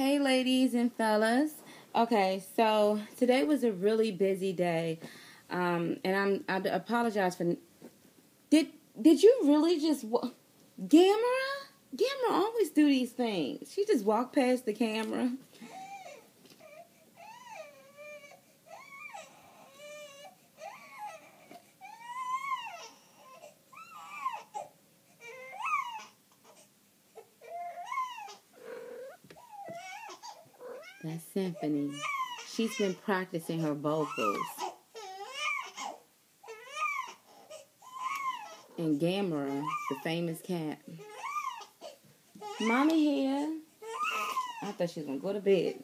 Hey, ladies and fellas. Okay, so today was a really busy day, um, and I'm I apologize for. Did did you really just Gamera? Gamera always do these things. She just walked past the camera. Symphony. She's been practicing her vocals. And Gamera, the famous cat. Mommy here. I thought she was going to go to bed.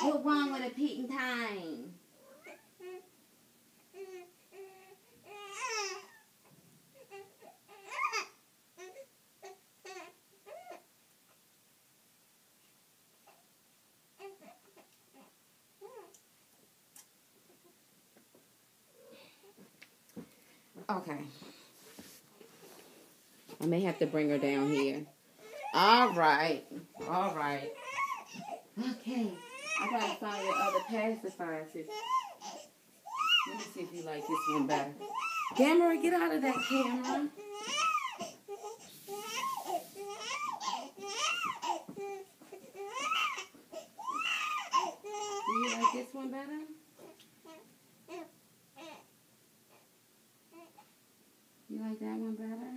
What's wrong with a peeking time? Okay. I may have to bring her down here. All right. All right. Okay. I gotta find your other pacifier. Let me see if you like this one better. Gamera, get out of that camera. Do you like this one better? You like that one better?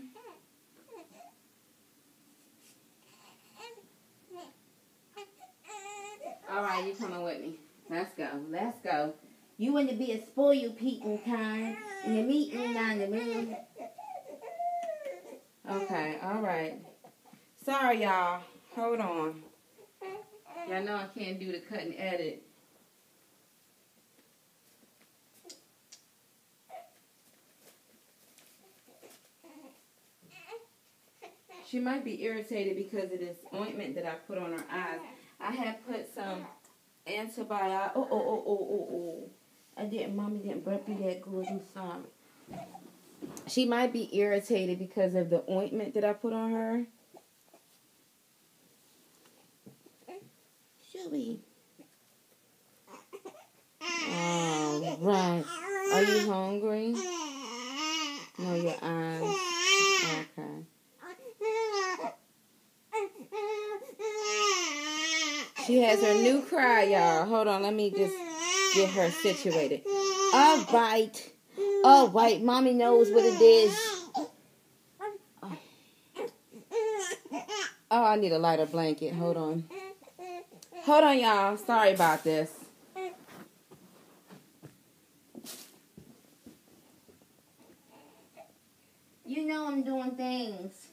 All right, you coming with me. Let's go. Let's go. You want to be a spoiled people kind, and you're meeting on the moon. Okay, all right. Sorry, y'all. Hold on. Y'all know I can't do the cut and edit. She might be irritated because of this ointment that I put on her eyes. I had put some antibiotic. Oh, oh, oh, oh, oh, oh. I didn't, mommy didn't burp you that good. I'm sorry. She might be irritated because of the ointment that I put on her. Shelby. All right. Are you hungry? No, your eyes. She has her new cry, y'all. Hold on, let me just get her situated. All right. All right, mommy knows what it is. Oh, I need a lighter blanket. Hold on. Hold on, y'all. Sorry about this. You know I'm doing things.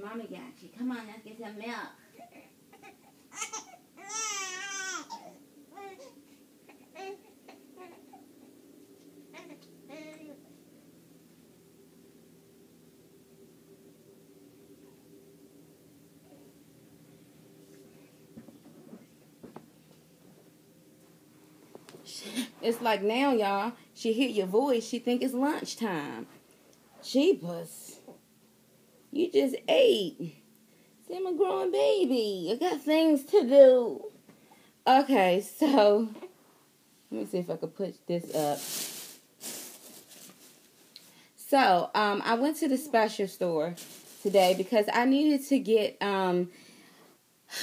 Mommy got you. Come on, let's get some milk. It's like now, y'all. She hear your voice. She think it's lunchtime. Jeepers. You just ate. See, I'm a growing baby. I got things to do. Okay, so let me see if I could put this up. So, um, I went to the special store today because I needed to get um,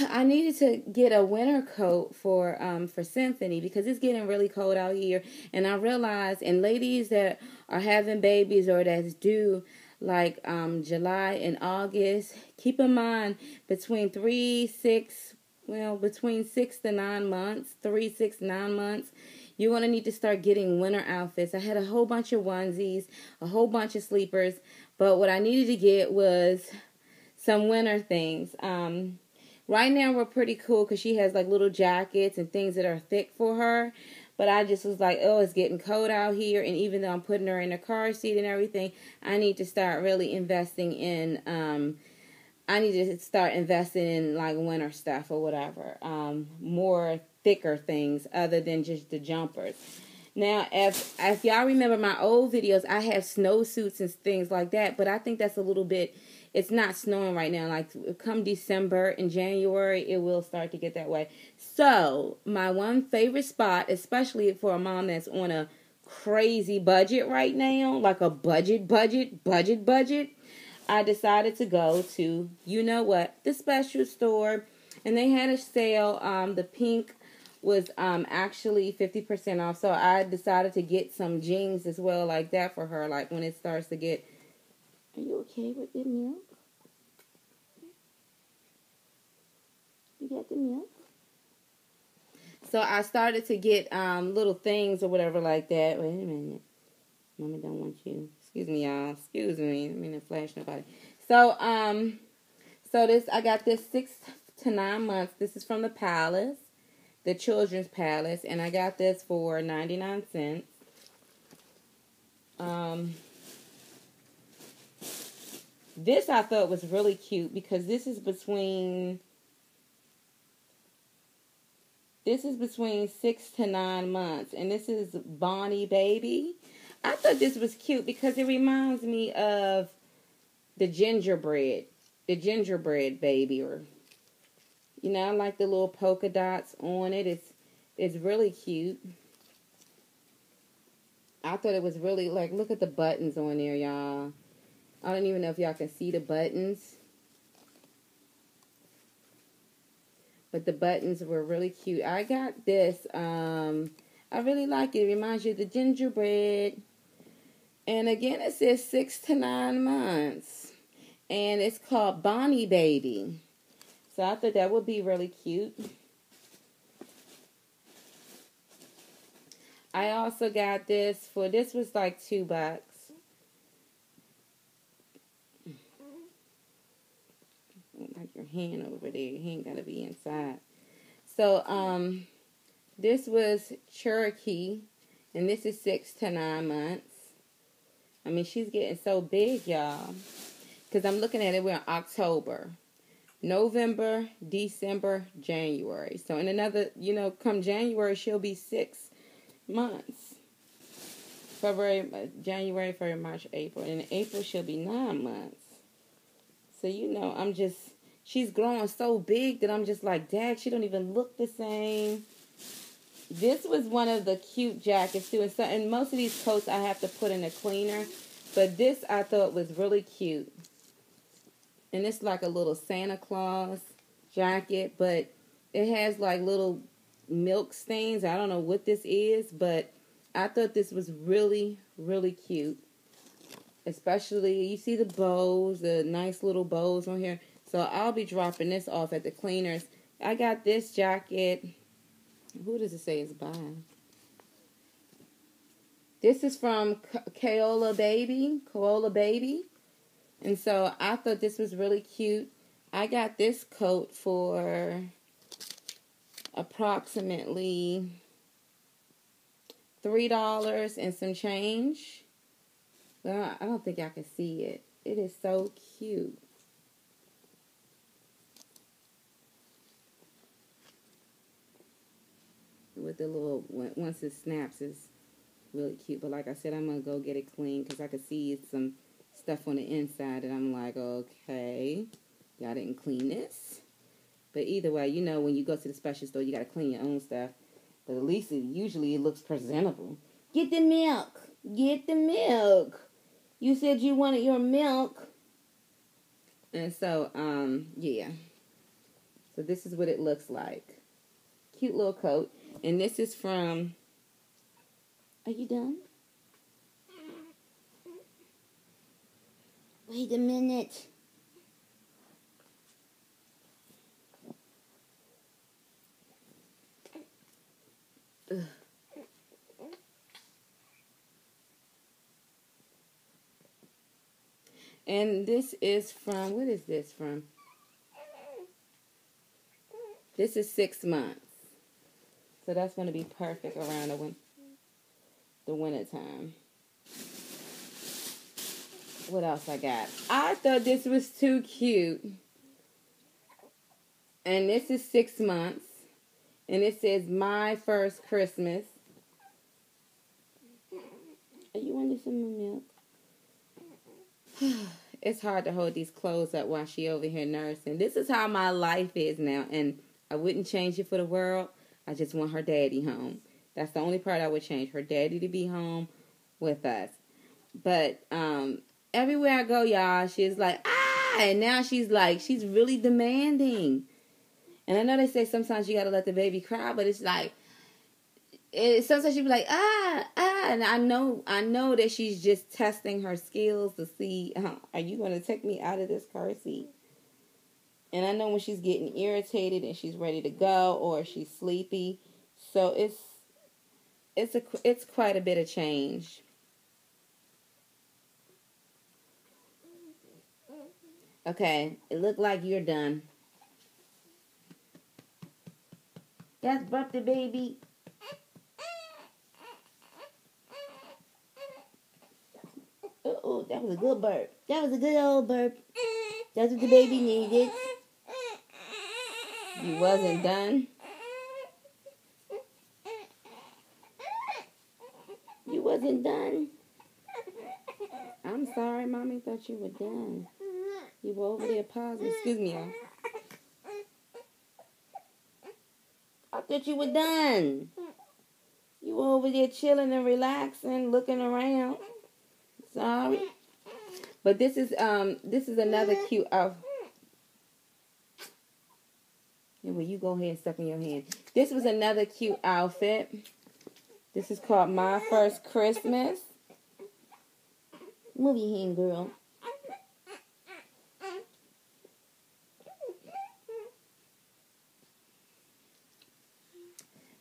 I needed to get a winter coat for um for Symphony because it's getting really cold out here, and I realized and ladies that are having babies or that's due like um, July and August. Keep in mind between three, six, well, between six to nine months, three, six, nine months, you're to need to start getting winter outfits. I had a whole bunch of onesies, a whole bunch of sleepers, but what I needed to get was some winter things. Um, right now, we're pretty cool because she has like little jackets and things that are thick for her. But I just was like, oh, it's getting cold out here, and even though I'm putting her in a car seat and everything, I need to start really investing in. Um, I need to start investing in like winter stuff or whatever, um, more thicker things other than just the jumpers. Now, if if y'all remember my old videos, I have snowsuits and things like that, but I think that's a little bit. It's not snowing right now. Like come December and January, it will start to get that way. So my one favorite spot, especially for a mom that's on a crazy budget right now, like a budget, budget, budget, budget, I decided to go to you know what the special store, and they had a sale. Um, the pink was um actually 50% off. So I decided to get some jeans as well like that for her like when it starts to get Are you okay with the milk? You got the milk? So I started to get um little things or whatever like that. Wait a minute. Mommy don't want you. Excuse me, y'all. Excuse me. I mean to flash nobody. So um so this I got this six to nine months. This is from the palace the Children's Place, and I got this for 99 cents. Um, this I thought was really cute because this is between this is between six to nine months, and this is Bonnie Baby. I thought this was cute because it reminds me of the gingerbread, the gingerbread baby, or you know, I like the little polka dots on it. It's it's really cute. I thought it was really like look at the buttons on there, y'all. I don't even know if y'all can see the buttons. But the buttons were really cute. I got this. Um, I really like it. It reminds you of the gingerbread. And again, it says six to nine months. And it's called Bonnie Baby. So I thought that would be really cute. I also got this for this was like two bucks. Like your hand over there. He ain't gotta be inside. So um this was Cherokee and this is six to nine months. I mean she's getting so big, y'all. Cause I'm looking at it, we're in October. November, December, January. So in another, you know, come January, she'll be six months. February, January, February, March, April. And in April, she'll be nine months. So, you know, I'm just, she's growing so big that I'm just like, Dad, she don't even look the same. This was one of the cute jackets too. And, so, and most of these coats I have to put in a cleaner. But this I thought was really cute and it's like a little Santa Claus jacket, but it has like little milk stains. I don't know what this is, but I thought this was really, really cute. Especially, you see the bows, the nice little bows on here. So I'll be dropping this off at the cleaners. I got this jacket. Who does it say it's by? This is from Koala Baby. Koala Baby. And so I thought this was really cute. I got this coat for approximately $3 and some change. Well, I don't think I can see it. It is so cute. With the little, once it snaps, it's really cute. But like I said, I'm to go get it clean because I can see some stuff on the inside and I'm like, okay, y'all didn't clean this. But either way, you know, when you go to the special store, you got to clean your own stuff. But at least it usually it looks presentable. Get the milk. Get the milk. You said you wanted your milk. And so, um, yeah. So this is what it looks like. Cute little coat. And this is from. Are you done? Wait a minute. Ugh. And this is from, what is this from? This is six months. So that's going to be perfect around the, win- the winter time. What else I got? I thought this was too cute. And this is six months. And it says, My First Christmas. Are you wanting some milk? it's hard to hold these clothes up while she over here nursing. This is how my life is now. And I wouldn't change it for the world. I just want her daddy home. That's the only part I would change. Her daddy to be home with us. But um, everywhere I go, y'all, she's like, ah, and now she's like, she's really demanding. And I know they say sometimes you gotta let the baby cry, but it's like, it, sometimes she'd be like, ah, ah, and I know, I know that she's just testing her skills to see, uh, are you gonna take me out of this car seat? And I know when she's getting irritated and she's ready to go or she's sleepy. So it's it's a it's quite a bit of change. Okay, it looked like you're done. That's birthday baby. Oh, that was a good burp. That was a good old burp. That's what the baby needed. You wasn't done. You wasn't done. I'm sorry, mommy thought you were done. You were over there pausing. Excuse me, y'all. I thought you were done. You were over there chilling and relaxing, looking around. Sorry. But this is um this is another cute outfit. And when you go ahead and stuff in your hand. This was another cute outfit. This is called My First Christmas. Move your hand, girl.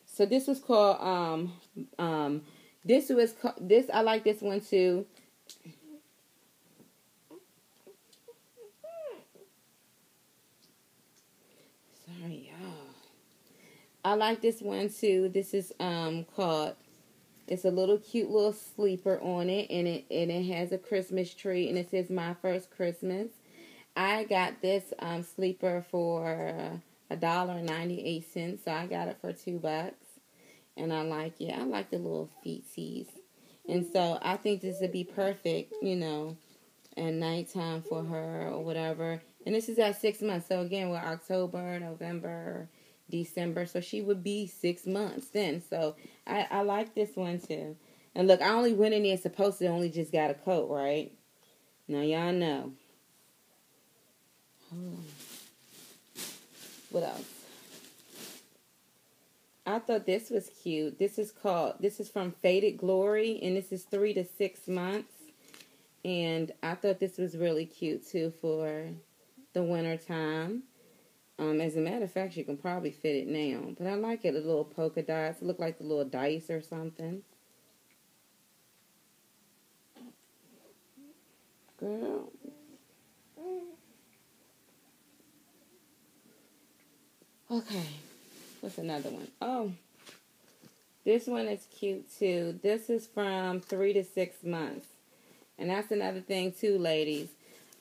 So this was called um um this was this I like this one too. Sorry, y'all. I like this one too. This is um called it's a little cute little sleeper on it and it and it has a Christmas tree and it says my first Christmas. I got this um sleeper for a dollar ninety eight cents, so I got it for two bucks. And I like it. I like the little feetsies. And so I think this would be perfect, you know, at nighttime for her or whatever. And this is at six months. So again, we're October, November, December. So she would be six months then. So I, I like this one too. And look, I only went in there supposed to only just got a coat, right? Now y'all know. What else? I thought this was cute. This is called, this is from Faded Glory, and this is three to six months. And I thought this was really cute too for the winter time. Um, as a matter of fact, you can probably fit it now. But I like it, the little polka dots. It look like the little dice or something. Girl. Okay. What's another one? Oh. This one is cute too. This is from three to six months. And that's another thing too, ladies.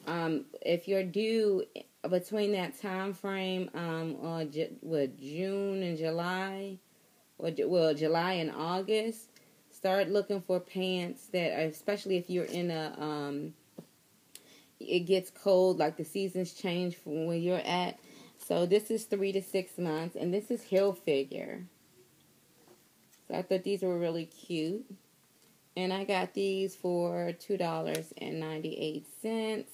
Um, if you're due between that time frame, um, or with June and July, or well, July and August, start looking for pants that, are, especially if you're in a, um, it gets cold, like the seasons change from where you're at. So this is three to six months, and this is Hill Figure. So I thought these were really cute. And I got these for $2.98,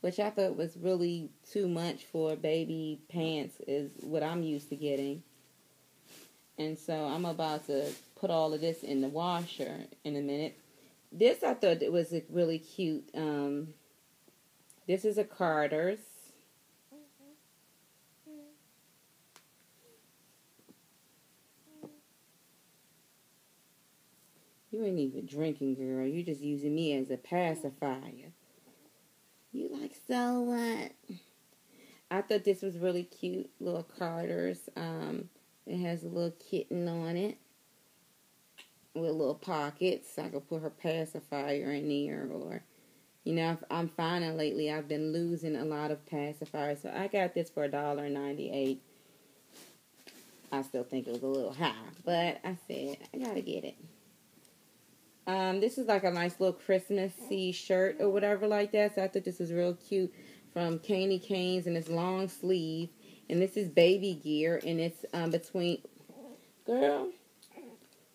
which I thought was really too much for baby pants, is what I'm used to getting. And so I'm about to put all of this in the washer in a minute. This I thought it was really cute. Um, this is a Carter's. You ain't even drinking, girl. You're just using me as a pacifier. You like so what? I thought this was really cute, little Carter's. Um, It has a little kitten on it with little pockets. I could put her pacifier in there or you know, I'm finding lately I've been losing a lot of pacifiers. So I got this for a dollar ninety eight. I still think it was a little high, but I said I gotta get it. Um, this is like a nice little Christmassy shirt or whatever like that. So I thought this was real cute from Candy Canes and it's long sleeve. And this is baby gear and it's um, between girl.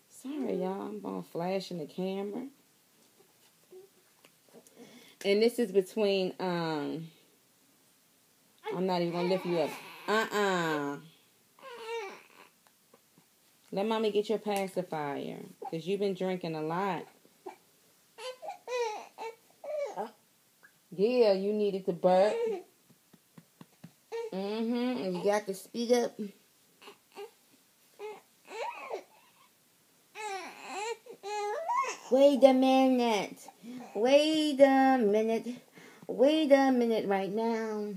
Sorry y'all, I'm gonna flash in the camera. And this is between um I'm not even gonna lift you up. Uh-uh. Let mommy get your pacifier. Because you've been drinking a lot. Yeah, you needed to burp. Mm-hmm. And you got to speed up. Wait a minute. Wait a minute. Wait a minute right now.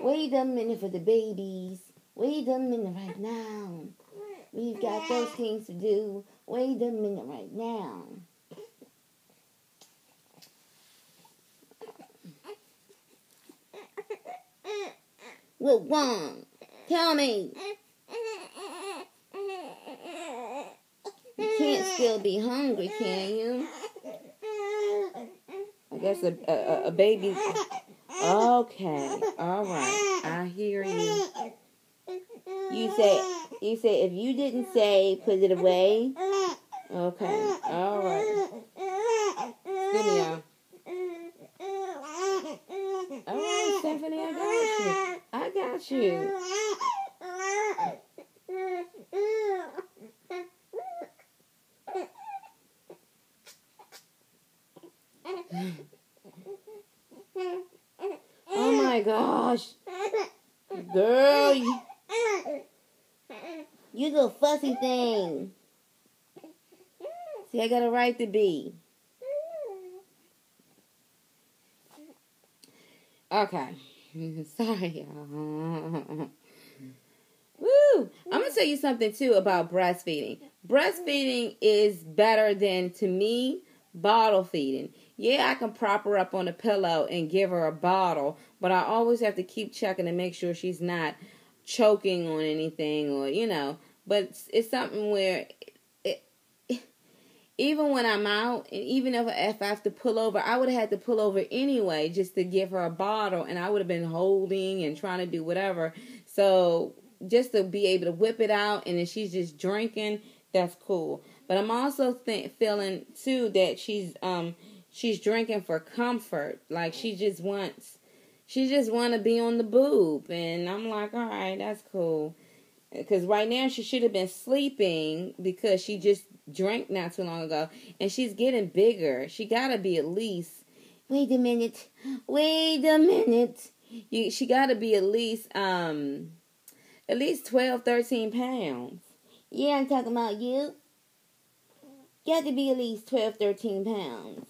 Wait a minute for the babies. Wait a minute right now. We've got those things to do. Wait a minute right now. What wrong? Tell me. You can't still be hungry, can you? I guess a, a, a baby. Okay, all right. I hear you. You say you say if you didn't say put it away. Okay, all right. Give me a. All right, Stephanie, I got you. I got you. oh my gosh. Girl, you, you fussy thing. See, I got a right to be. Okay. Sorry, y'all. Woo! I'm gonna tell you something too about breastfeeding. Breastfeeding is better than to me bottle feeding. Yeah, I can prop her up on a pillow and give her a bottle, but I always have to keep checking to make sure she's not choking on anything or you know. But it's, it's something where even when I'm out, and even if, if I have to pull over, I would have had to pull over anyway just to give her a bottle, and I would have been holding and trying to do whatever. So just to be able to whip it out, and then she's just drinking, that's cool. But I'm also th- feeling too that she's um she's drinking for comfort, like she just wants she just want to be on the boob, and I'm like, all right, that's cool. Because right now she should have been sleeping because she just drank not too long ago, and she's getting bigger. She gotta be at least. Wait a minute. Wait a minute. You, she gotta be at least um, at least 12, 13 pounds. Yeah, I'm talking about you. Got to be at least 12, 13 pounds.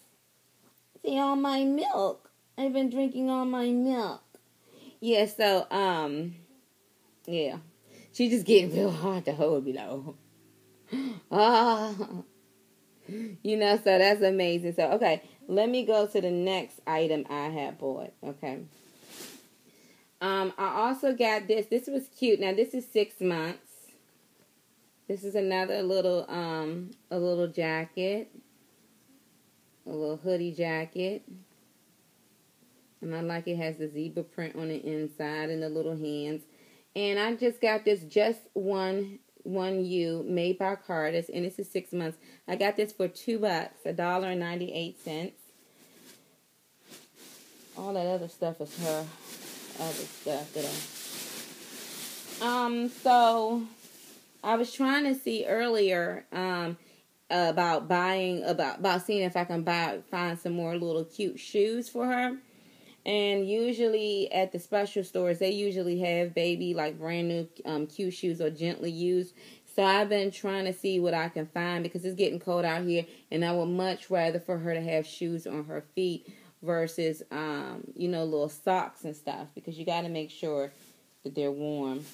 See, all my milk. I've been drinking all my milk. Yeah, so, um, yeah. She's just getting real hard to hold below. Ah. You know, so that's amazing. So, okay, let me go to the next item I have bought. Okay. Um, I also got this. This was cute. Now, this is six months. This is another little, um, a little jacket. A little hoodie jacket. And I like it has the zebra print on the inside and the little hands. And I just got this just one one U made by Carter's, and this is six months. I got this for two bucks, a dollar and ninety eight cents. All that other stuff is her other stuff that I. Um. So, I was trying to see earlier. Um. About buying about about seeing if I can buy find some more little cute shoes for her and usually at the special stores, they usually have baby like brand new um, cute shoes or gently used. So I've been trying to see what I can find because it's getting cold out here, and I would much rather for her to have shoes on her feet versus, um, you know, little socks and stuff because you got to make sure that they're warm.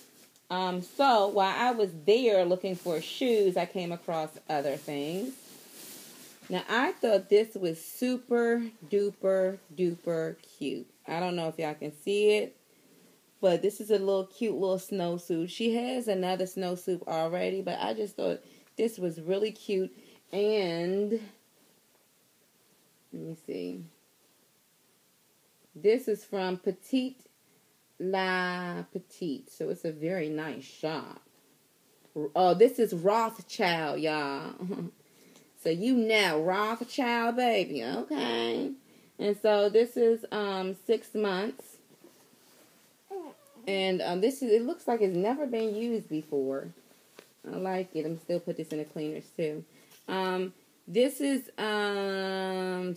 Um, so while I was there looking for shoes, I came across other things. Now I thought this was super duper duper cute. I don't know if y'all can see it, but this is a little cute little snowsuit. She has another snowsuit already, but I just thought this was really cute. And let me see. This is from Petite La Petite. So it's a very nice shop. Oh, this is Rothschild, y'all. so you know Rothschild, baby. Okay. And so this is um six months. And um, this is it looks like it's never been used before. I like it. I'm still put this in the cleaners too. Um, this is um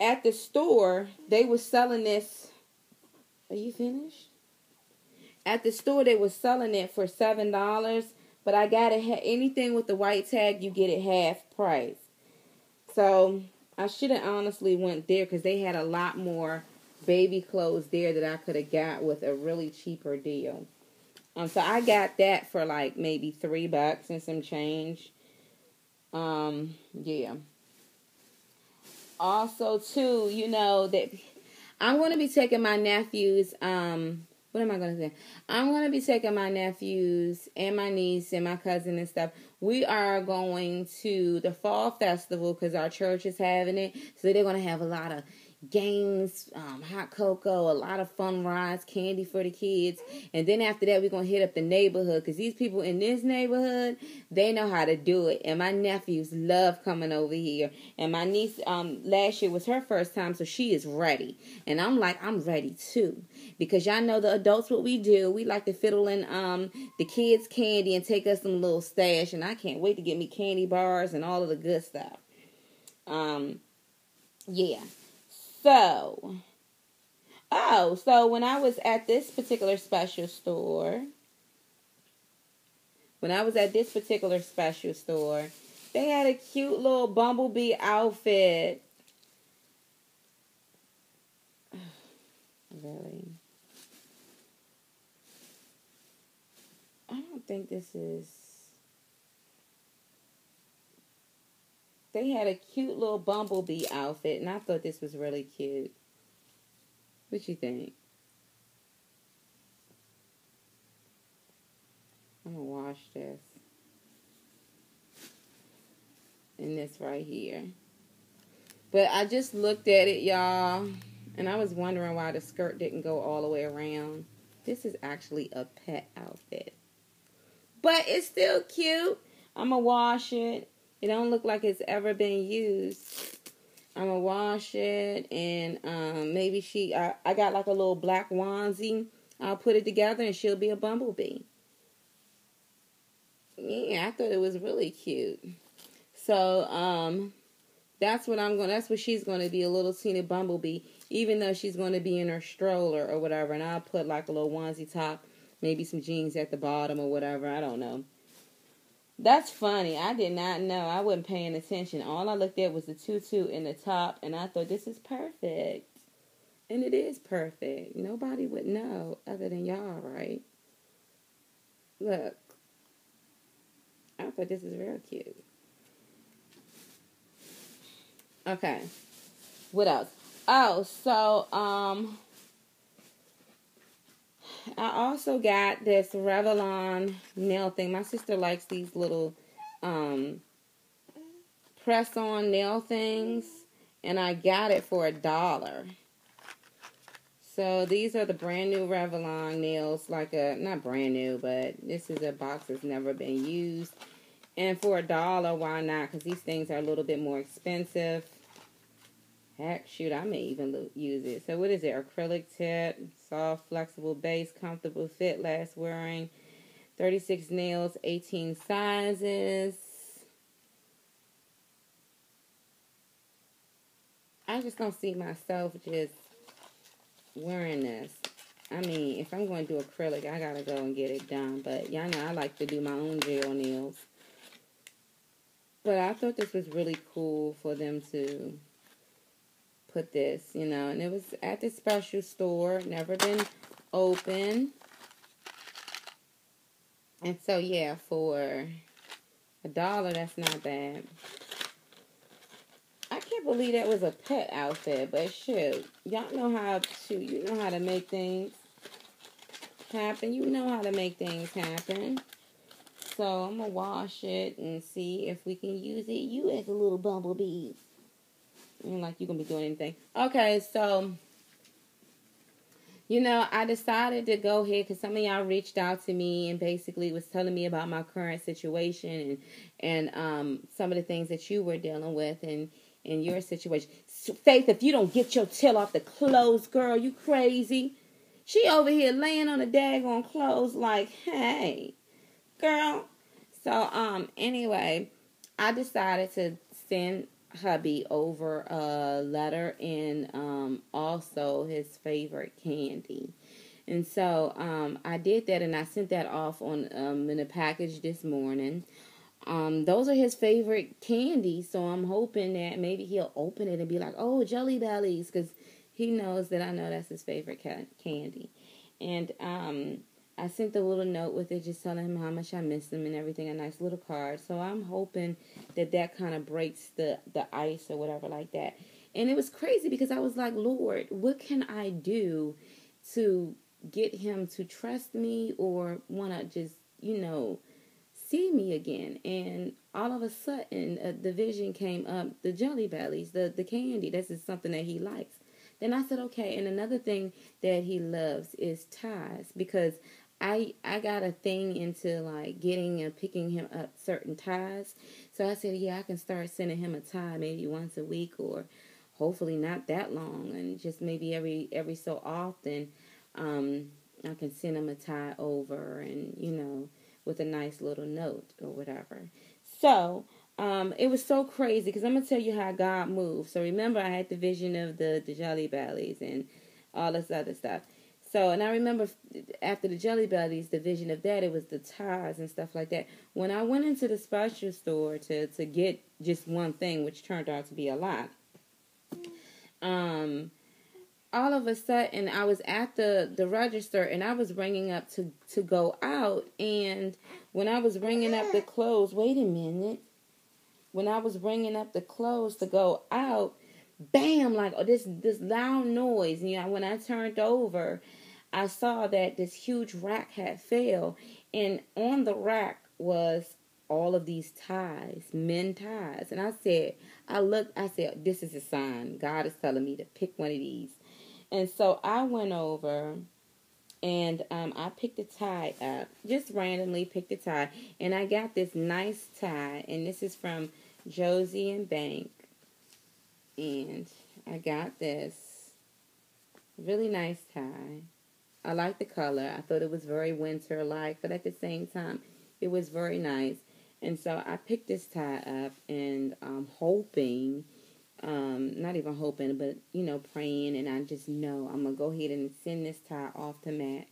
at the store they were selling this. Are you finished? At the store they were selling it for seven dollars, but I got it anything with the white tag you get it half price. So I should have honestly went there because they had a lot more baby clothes there that I could have got with a really cheaper deal. Um, so I got that for like maybe three bucks and some change. Um, yeah. Also, too, you know that I'm going to be taking my nephews. Um, what am I going to say? I'm going to be taking my nephews and my niece and my cousin and stuff. We are going to the fall festival because our church is having it. So they're going to have a lot of games, um, hot cocoa, a lot of fun rides, candy for the kids. And then after that, we're going to hit up the neighborhood because these people in this neighborhood, they know how to do it. And my nephews love coming over here. And my niece, um, last year was her first time, so she is ready. And I'm like, I'm ready too. Because y'all know the adults, what we do, we like to fiddle in um, the kids' candy and take us some little stash. And I can't wait to get me candy bars and all of the good stuff. Um, yeah. So, oh, so when I was at this particular special store, when I was at this particular special store, they had a cute little bumblebee outfit. really? I don't think this is. They had a cute little bumblebee outfit, and I thought this was really cute. What you think? I'm gonna wash this. And this right here. But I just looked at it, y'all, and I was wondering why the skirt didn't go all the way around. This is actually a pet outfit. But it's still cute. I'm gonna wash it it don't look like it's ever been used. I'm gonna wash it and um, maybe she. I, I got like a little black onesie. I'll put it together and she'll be a bumblebee. Yeah, I thought it was really cute. So um, that's what I'm gonna. That's what she's going to be a little teeny bumblebee, even though she's going to be in her stroller or whatever. And I'll put like a little onesie top, maybe some jeans at the bottom or whatever. I don't know. That's funny. I did not know. I wasn't paying attention. All I looked at was the tutu in the top, and I thought this is perfect. And it is perfect. Nobody would know other than y'all, right? Look. I thought this is real cute. Okay. What else? Oh, so um I also got this Revlon nail thing. My sister likes these little um, press on nail things, and I got it for a dollar. So these are the brand new Revlon nails, like a not brand new, but this is a box that's never been used. And for a dollar, why not? Because these things are a little bit more expensive. Heck, shoot, I may even use it. So what is it? Acrylic tip, soft, flexible base, comfortable fit, last wearing. 36 nails, 18 sizes. I just don't see myself just wearing this. I mean, if I'm going to do acrylic, I got to go and get it done. But y'all know I like to do my own gel nails. But I thought this was really cool for them to put this, you know, and it was at the special store, never been open. And so yeah, for a dollar, that's not bad. I can't believe that was a pet outfit, but shoot, y'all know how to you know how to make things happen. You know how to make things happen. So I'm gonna wash it and see if we can use it. You as a little bumblebee. Like you're gonna be doing anything. Okay, so you know, I decided to go ahead because some of y'all reached out to me and basically was telling me about my current situation and and um, some of the things that you were dealing with and in your situation. Faith, if you don't get your tail off the clothes, girl, you crazy. She over here laying on the daggone clothes like, hey, girl. So um, anyway, I decided to send hubby over a letter and um, also his favorite candy. And so um, I did that and I sent that off on um, in a package this morning. Um, those are his favorite candies, so I'm hoping that maybe he'll open it and be like, "Oh, Jelly Bellies," because he knows that I know that's his favorite ca- candy. And um, I sent a little note with it, just telling him how much I miss him and everything, a nice little card. So I'm hoping that that kind of breaks the the ice or whatever like that. And it was crazy because I was like, Lord, what can I do to get him to trust me or want to just, you know, see me again? And all of a sudden, uh, the vision came up: the Jelly Bellies, the the candy. This is something that he likes. Then I said, okay. And another thing that he loves is ties because I I got a thing into like getting and picking him up certain ties. So I said, yeah, I can start sending him a tie maybe once a week or hopefully not that long and just maybe every every so often um I can send him a tie over and you know with a nice little note or whatever. So, um, it was so crazy because I'm gonna tell you how God moved. So remember, I had the vision of the the Bellies and all this other stuff. So, and I remember after the Jelly Bellies, the vision of that, it was the ties and stuff like that. When I went into the special store to, to get just one thing, which turned out to be a lot, um, all of a sudden I was at the, the register and I was ringing up to, to go out. And when I was ringing up the clothes, wait a minute. When I was ringing up the clothes to go out, bam, like oh, this this loud noise. You know, when I turned over, I saw that this huge rack had fell, and on the rack was all of these ties, men ties. And I said, I looked, I said, this is a sign. God is telling me to pick one of these. And so I went over and um, I picked a tie up, just randomly picked a tie. And I got this nice tie, and this is from Jos. A. Bank. And I got this really nice tie. I like the color. I thought it was very winter like, but at the same time, it was very nice. And so I picked this tie up and I'm hoping, um, not even hoping, but you know, praying, and I just know I'm gonna go ahead and send this tie off to Matt.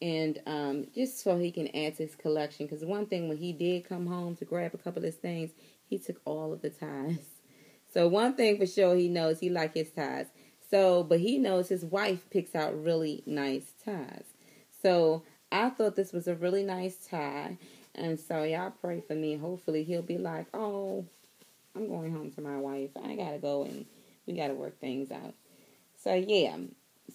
And um, just so he can add to his collection, because one thing when he did come home to grab a couple of things, he took all of the ties. So one thing for sure, he knows he like his ties. So, but he knows his wife picks out really nice ties. So I thought this was a really nice tie. And so y'all pray for me. Hopefully he'll be like, oh, I'm going home to my wife. I gotta go and we gotta work things out. So yeah.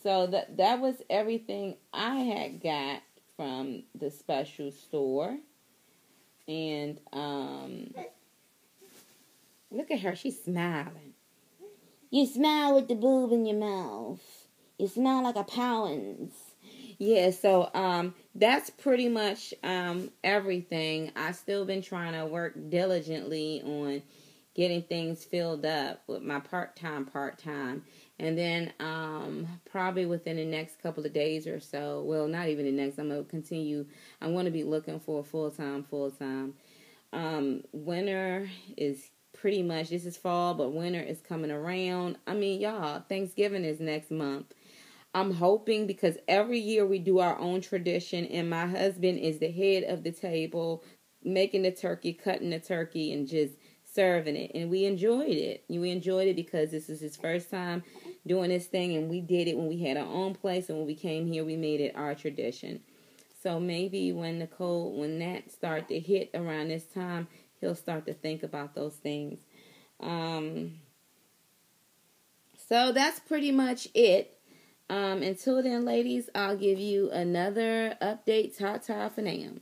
So that that was everything I had got from the special store. And um look at her, she's smiling. You smile with the boob in your mouth. You smile like a pounds. Yeah, so um that's pretty much um everything. I still been trying to work diligently on getting things filled up with my part-time part-time. And then um probably within the next couple of days or so, well, not even the next, I'm going to continue I'm going to be looking for a full-time full-time. Um winter is pretty much this is fall, but winter is coming around. I mean, y'all, Thanksgiving is next month. I'm hoping because every year we do our own tradition, and my husband is the head of the table, making the turkey, cutting the turkey, and just serving it. And we enjoyed it. We enjoyed it because this is his first time doing this thing, and we did it when we had our own place, and when we came here, we made it our tradition. So maybe when the cold, when that start to hit around this time, he'll start to think about those things. Um, so that's pretty much it. Um, until then, ladies, I'll give you another update. Ta ta for now.